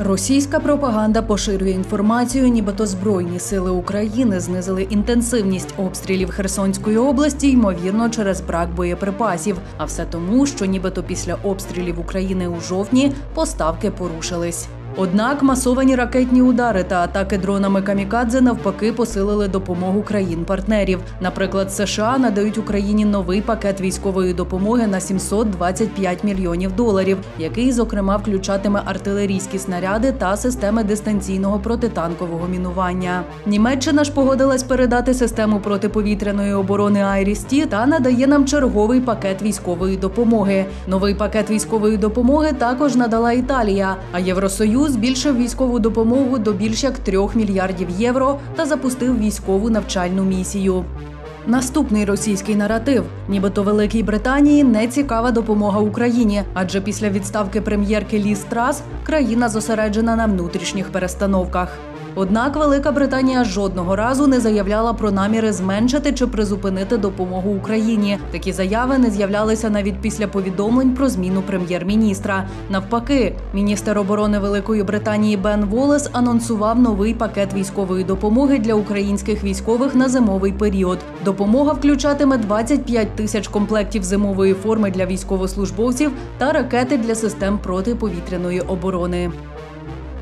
Російська пропаганда поширює інформацію, нібито Збройні сили України знизили інтенсивність обстрілів Херсонської області, ймовірно, через брак боєприпасів. А все тому, що нібито після обстрілів України у жовтні поставки порушились. Однак масовані ракетні удари та атаки дронами камікадзе навпаки посилили допомогу країн-партнерів. Наприклад, США надають Україні новий пакет військової допомоги на 725 мільйонів доларів, який, зокрема, включатиме артилерійські снаряди та системи дистанційного протитанкового мінування. Німеччина ж погодилась передати систему протиповітряної оборони Айрісті та надає нам черговий пакет військової допомоги. Новий пакет військової допомоги також надала Італія, а Євросоюз збільшив військову допомогу до більш як 3 мільярдів євро та запустив військову навчальну місію. Наступний російський наратив, нібито Великій Британії не цікава допомога Україні, адже після відставки прем'єрки Ліз Трас країна зосереджена на внутрішніх перестановках. Однак Велика Британія жодного разу не заявляла про наміри зменшити чи призупинити допомогу Україні. Такі заяви не з'являлися навіть після повідомлень про зміну прем'єр-міністра. Навпаки, міністр оборони Великої Британії Бен Волес анонсував новий пакет військової допомоги для українських військових на зимовий період. Допомога включатиме 25 тисяч комплектів зимової форми для військовослужбовців та ракети для систем протиповітряної оборони.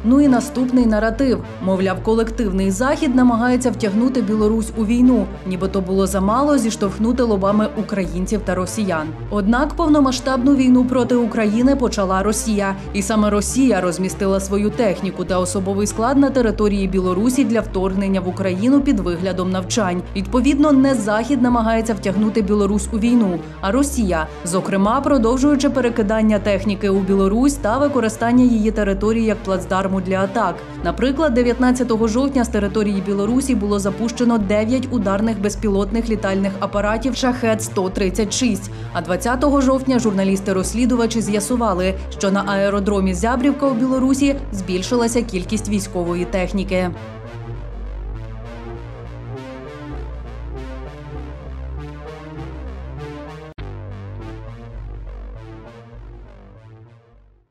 Ну і наступний наратив. Мовляв, колективний захід намагається втягнути Білорусь у війну, нібито було замало зіштовхнути лобами українців та росіян. Однак повномасштабну війну проти України почала Росія, і саме Росія розмістила свою техніку та особовий склад на території Білорусі для вторгнення в Україну під виглядом навчань. Відповідно, не захід намагається втягнути Білорусь у війну, а Росія, зокрема, продовжуючи перекидання техніки у Білорусь та використання її території як плацдарм для атак. Наприклад, 19 жовтня з території Білорусі було запущено 9 ударних безпілотних літальних апаратів Шахет 136 А 20 жовтня журналісти-розслідувачі з'ясували, що на аеродромі Зябрівка у Білорусі збільшилася кількість військової техніки.